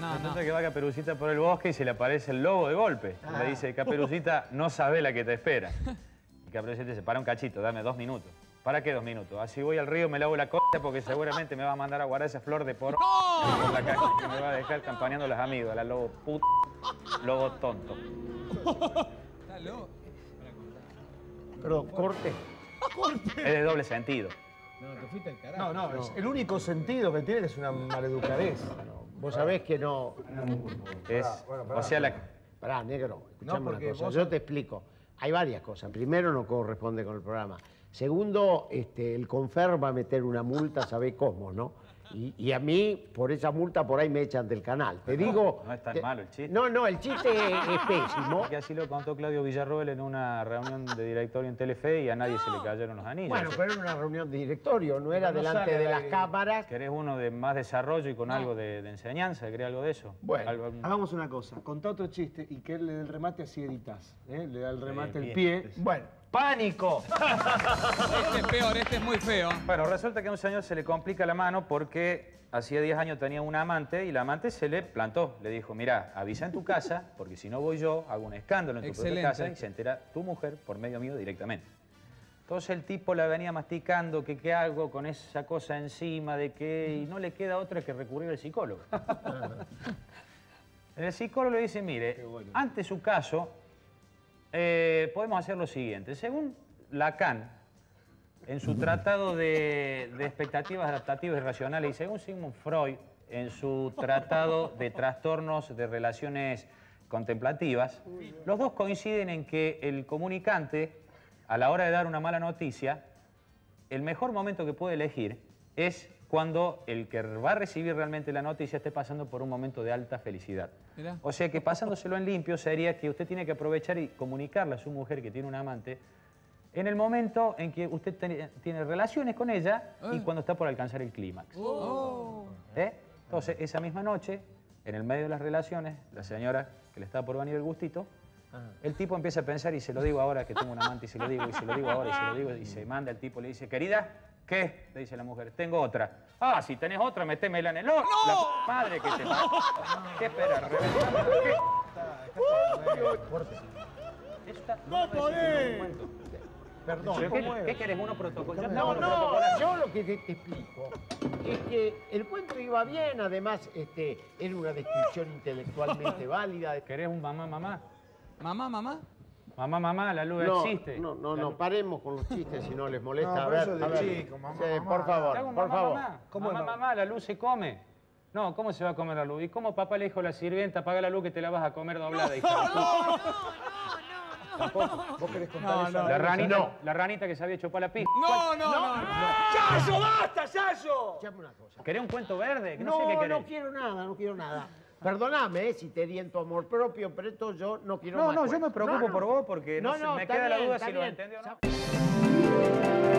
Resulta que va Caperucita por el bosque y se le aparece el lobo de golpe. Ah. Le dice, Caperucita, no sabe la que te espera. Y Caperucita dice, para un cachito, dame dos minutos. ¿Para qué dos minutos? Así voy al río, me lavo la costa porque seguramente me va a mandar a guardar esa flor de por, por la calle que me va a dejar campaneando las amigas, la lobo puto, lobo tonto. Está. Perdón, corte. Es de doble sentido. No, te fuiste al carajo. No, no, es- el único sentido que tiene es una maleducadez. Vos sabés que no... Es, bueno, pará, o sea, la, Pará, negro, escuchame porque una cosa. vos- Yo te explico. Hay varias cosas. Primero, no corresponde con el programa. Segundo, este, el Confer va a meter una multa, sabe cómo, ¿no? Y, y a mí, por esa multa, por ahí me echan del canal. Te digo... no es tan te- malo el chiste. No, no, el chiste es, es pésimo. que así lo contó Claudio Villarroel en una reunión de directorio en Telefe y a nadie se le cayeron los anillos. Bueno, pero era una reunión de directorio, no era no delante de las cámaras. ¿Querés uno de más desarrollo y con algo de, de enseñanza? ¿Querés algo de eso? Bueno, Algo- Hagamos una cosa, contá otro chiste y que él le dé el remate así editas. ¿eh? Le da el remate bien. el pie. Bueno, pánico. Este es peor, este es muy feo. Bueno, resulta que a un señor se le complica la mano porque hacía 10 años tenía un amante y la amante se le plantó. Le dijo, mira, avisa en tu casa porque si no voy yo, hago un escándalo en tu propia casa y se entera tu mujer por medio mío directamente. Entonces el tipo la venía masticando, que qué hago con esa cosa encima, de que y no le queda otra que recurrir al psicólogo. el psicólogo le dice, mire, ante su caso, eh, podemos hacer lo siguiente. Según Lacan, en su tratado de, de expectativas adaptativas y racionales, y según Sigmund Freud, en su tratado de trastornos de relaciones contemplativas, los dos coinciden en que el comunicante, a la hora de dar una mala noticia, el mejor momento que puede elegir es cuando el que va a recibir realmente la noticia esté pasando por un momento de alta felicidad. Mirá. O sea que pasándoselo en limpio sería que usted tiene que aprovechar y comunicarle a su mujer que tiene un amante en el momento en que usted ten- tiene relaciones con ella y cuando está por alcanzar el clímax. ¿Eh? Entonces, esa misma noche, en el medio de las relaciones, la señora que le está por venir el gustito, el tipo empieza a pensar y se lo digo ahora que tengo un amante y se lo digo y se lo digo ahora y se lo digo y se manda el tipo le dice, querida, ¿qué? Le dice la mujer, tengo otra. Ah, si tenés otra, metémela en el horno. La madre que te ¿Qué espera? ¿qué? Esta- ¡No podés! Perdón. ¿Pero ¿cómo ¿Qué? ¿Qué querés? ¿Uno protocolo? No, no, yo lo que te, te explico es que el cuento iba bien, además este, era una descripción intelectualmente válida. ¿Querés un mamá, mamá? Mamá, mamá. Mamá, mamá, la luz No, existe. no, no, La no, luz- paremos con los chistes si no les molesta. No, a pero ver, eso de a ver. chico, mamá, Sí, mamá. por favor, por mamá, favor. mamá. ¿Cómo mamá, no? mamá, la luz se come. No, ¿cómo se va a comer la luz? ¿Y cómo papá le dijo a la sirvienta, apaga la luz que te la vas a comer doblada, hija de puta? ¿Vos querés contar eso? La ranita, la ranita que se había hecho para la pista. No, no, no. no. ¡Yayo, basta, Yayo! Escuchame una cosa. ¿Querés un cuento verde? No, sé No, no, quiero nada, no quiero nada. Perdóname eh, si te di en tu amor propio, pero esto yo no quiero No, más no, yo me preocupo No, no. por vos porque no, No, me queda la duda si lo bien. entendió o no.